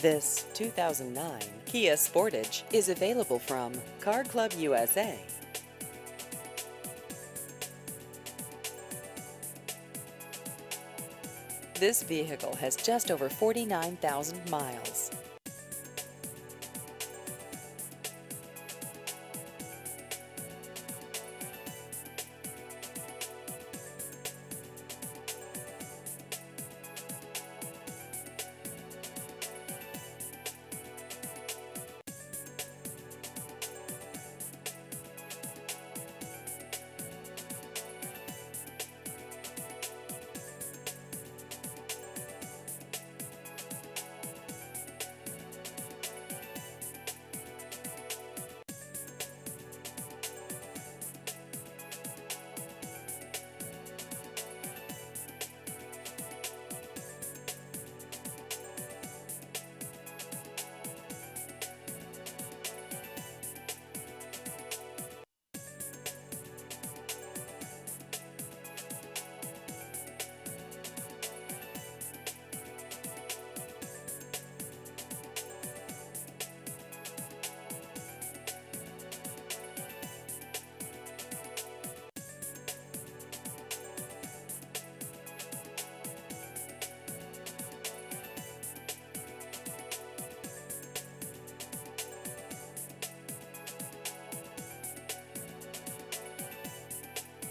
This 2009 Kia Sportage is available from Car Club USA. This vehicle has just over 49,000 miles.